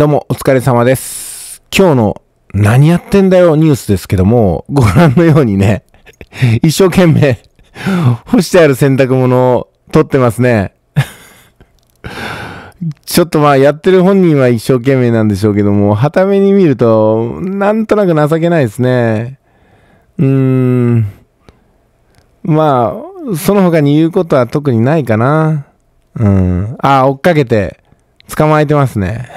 どうもお疲れ様です。今日の何やってんだよニュースですけども、ご覧のようにね、一生懸命 干してある洗濯物を取ってますね。ちょっとまあやってる本人は一生懸命なんでしょうけども、はために見ると、なんとなく情けないですね。うーん。まあ、その他に言うことは特にないかな。うん。あ、追っかけて捕まえてますね。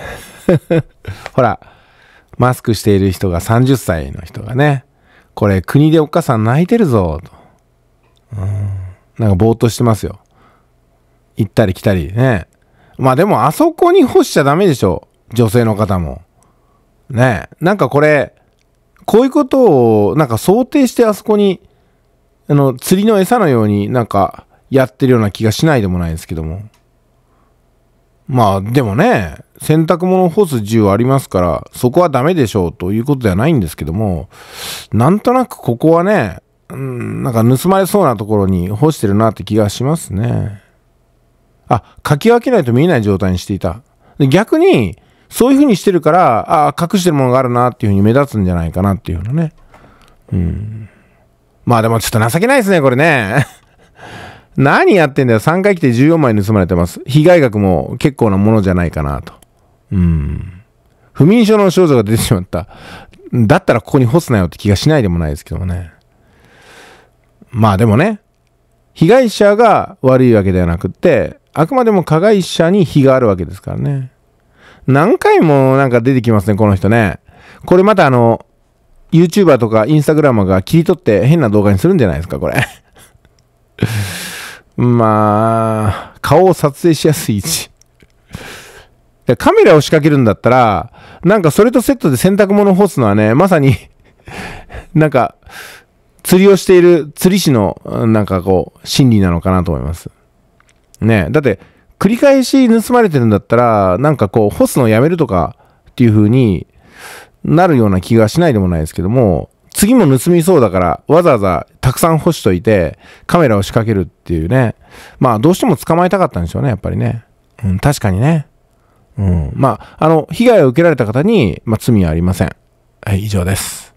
ほら、マスクしている人が30歳の人がね、これ国でお母さん泣いてるぞ、と。うん。なんかぼーっとしてますよ。行ったり来たりね。まあでもあそこに干しちゃダメでしょ。女性の方も。ねなんかこれ、こういうことをなんか想定してあそこに、あの、釣りの餌のようになんかやってるような気がしないでもないですけども。まあでもね、洗濯物を干す自由ありますから、そこはダメでしょうということではないんですけども、なんとなくここはね、うん、なんか盗まれそうなところに干してるなって気がしますね。あ、かき分けないと見えない状態にしていた。で逆に、そういう風にしてるから、あ隠してるものがあるなっていう風に目立つんじゃないかなっていうのね。うん。まあでもちょっと情けないですね、これね。何やってんだよ。3回来て14枚盗まれてます。被害額も結構なものじゃないかなと。うん。不眠症の症状が出てしまった。だったらここに干すなよって気がしないでもないですけどもね。まあでもね、被害者が悪いわけではなくって、あくまでも加害者に非があるわけですからね。何回もなんか出てきますね、この人ね。これまたあの、YouTuber とか Instagram が切り取って変な動画にするんじゃないですか、これ。まあ、顔を撮影しやすい位置。カメラを仕掛けるんだったら、なんかそれとセットで洗濯物を干すのはね、まさに、なんか、釣りをしている釣り師の、なんかこう、心理なのかなと思います。ねだって、繰り返し盗まれてるんだったら、なんかこう、干すのをやめるとかっていう風になるような気がしないでもないですけども、次も盗みそうだから、わざわざたくさん干しといて、カメラを仕掛けるっていうね。まあ、どうしても捕まえたかったんでしょうね、やっぱりね。うん、確かにね。うん。まあ、あの、被害を受けられた方に、まあ、罪はありません。はい、以上です。